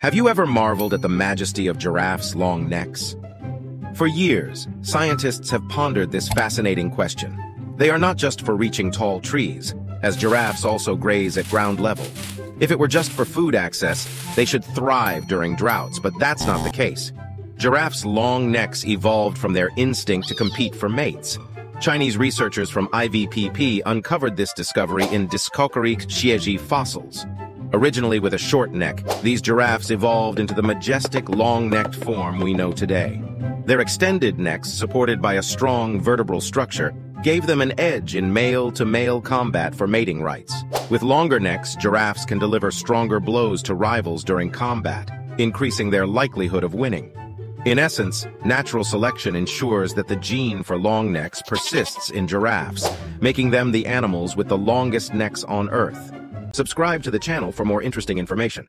Have you ever marveled at the majesty of giraffes' long necks? For years, scientists have pondered this fascinating question. They are not just for reaching tall trees, as giraffes also graze at ground level. If it were just for food access, they should thrive during droughts, but that's not the case. Giraffes' long necks evolved from their instinct to compete for mates. Chinese researchers from IVPP uncovered this discovery in Discokeryx xiezhi fossils. Originally with a short neck, these giraffes evolved into the majestic long-necked form we know today. Their extended necks, supported by a strong vertebral structure, gave them an edge in male-to-male -male combat for mating rights. With longer necks, giraffes can deliver stronger blows to rivals during combat, increasing their likelihood of winning. In essence, natural selection ensures that the gene for long necks persists in giraffes, making them the animals with the longest necks on Earth. Subscribe to the channel for more interesting information.